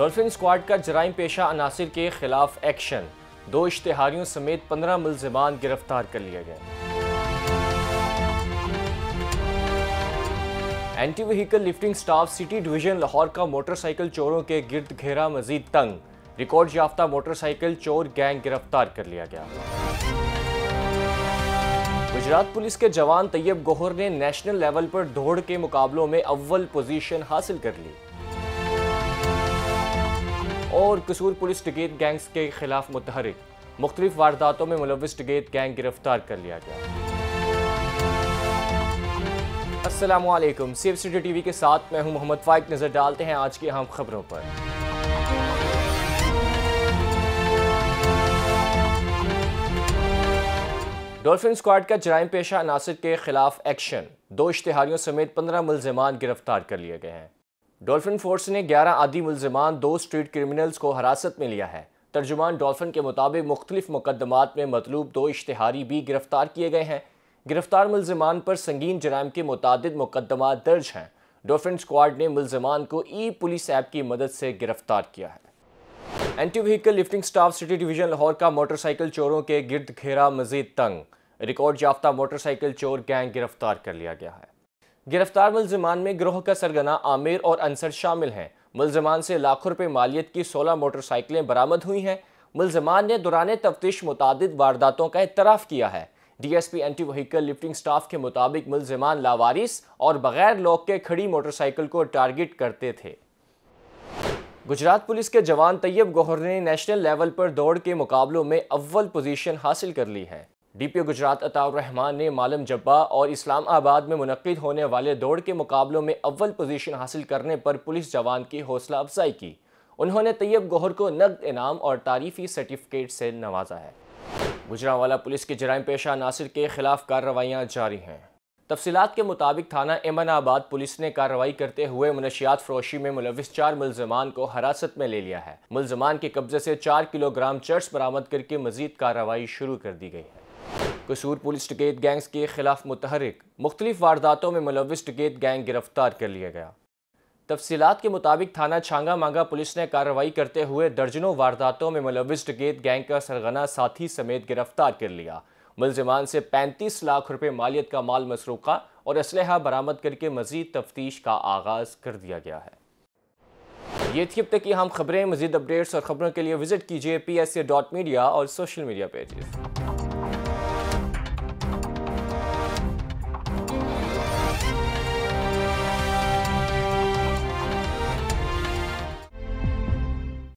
Dolphin squad का जराइम पेशा अनासर के खिलाफ एक्शन। दो इश्तहारियों समेत पंद्रह मुलजमान गिरफ़्तार कर लिए गए। Anti vehicle lifting staff city division Lahore का मोटरसाइकिल चोरों के गिर्द घेरा मजीद तंग। रिकॉर्ड याफ्ता मोटरसाइकिल चोर गैंग गिरफ़्तार कर लिया गया। गुजरात पुलिस के जवान तैयब गोहर ने नेशनल लेवल पर दौड़ के मुकाबलों में अव्वल पोजीशन हासिल कर ली। और कसूर पुलिस टिकेट गैंग्स के खिलाफ मुतहरिक। मुख्तलिफ़ वारदातों में मुलविस टिकेट गैंग गिरफ़्तार कर लिया गया। असलम सेफ़ सिटी टीवी के साथ मैं हूँ मोहम्मद फाइक। नज़र डालते हैं आज की अहम खबरों पर। डॉल्फिन स्क्वाड का जराइम पेशा अनासर के खिलाफ एक्शन। दो इश्तहारियों समेत पंद्रह मुलजमान गिरफ़्तार कर लिए गए हैं। डॉल्फिन फोर्स ने 11 आदि मुलजमान दो स्ट्रीट क्रिमिनल्स को हिरासत में लिया है। तर्जुमान डॉल्फिन के मुताबिक मुख्तलिफ़ मुकदमात में मतलूब दो इश्तहारी भी गिरफ़्तार किए गए हैं। गिरफ़्तार मुलजमान पर संगीन जराइम के मुतद मुकदमा दर्ज हैं। डॉल्फिन स्क्वाड ने मुलजमान को ई पुलिस ऐप की मदद से गिरफ़्तार किया है। Anti vehicle lifting staff city division Lahore का मोटरसाइकिल चोरों के गिरद घेरा मजीद तंग। रिकॉर्ड याफ्ता मोटरसाइकिल चोर गैंग गिरफ़्तार कर लिया गया है। गिरफ़्तार मुलजमान में ग्रोह का सरगना आमिर और अंसर शामिल हैं। मुलजमान से लाखों रुपए मालियत की सोलह मोटरसाइकिलें बरामद हुई हैं। मुलजमान ने दौरान तफ्तीश मुतद वारदातों का इतराफ़ किया है। DSP anti vehicle lifting staff के मुताबिक मुलजमान लावारिस और बगैर लॉक के खड़ी मोटरसाइकिल को टारगेट करते थे। गुजरात पुलिस के जवान तैयब गौहर ने नेशनल लेवल पर दौड़ के मुकाबलों में अव्वल पोजीशन हासिल कर ली है। डीपीओ गुजरात अताउर रहमान ने मालम जब्बा और इस्लामाबाद में मुनद होने वाले दौड़ के मुकाबलों में अव्वल पोजीशन हासिल करने पर पुलिस जवान की हौसला अफजाई की। उन्होंने तैयब गौहर को नकद इनाम और तारीफी सर्टिफिकेट से नवाजा है। गुजरावाला पुलिस के जराइम पेशा नासिर के खिलाफ कार्रवाइयाँ जारी हैं। तफसीत के मुताबिक थाना एमनाबाद पुलिस ने कार्रवाई करते हुए मनशियात फरोशी में मुलविस चार मुलजमान को हरासत में ले लिया है। मुलजमान के कब्जे से चार किलोग्राम चर्च बरामद करके मजीद कार्रवाई शुरू कर दी गई है। कसूर पुलिस टिकेत गैंग्स के खिलाफ मुतहरिक, मुख्तलिफ़ वारदातों में मुलविस टिकेट गैंग गिरफ़्तार कर लिया गया। तफसीत के मुताबिक थाना छांगा मांगा पुलिस ने कार्रवाई करते हुए दर्जनों वारदातों में मुलविस टिकेट गैंग का सरगना साथी समेत गिरफ़्तार कर लिया। मुलजमान से 35 लाख रुपये मालियत का माल मसरूका और इसलहा बरामद करके मजीद तफ्तीश का आगाज़ कर दिया गया है। ये थी अब तक की हम खबरें। मजीद अपडेट्स और खबरों के लिए विज़िट कीजिए P S C dot media और सोशल मीडिया पेजेस।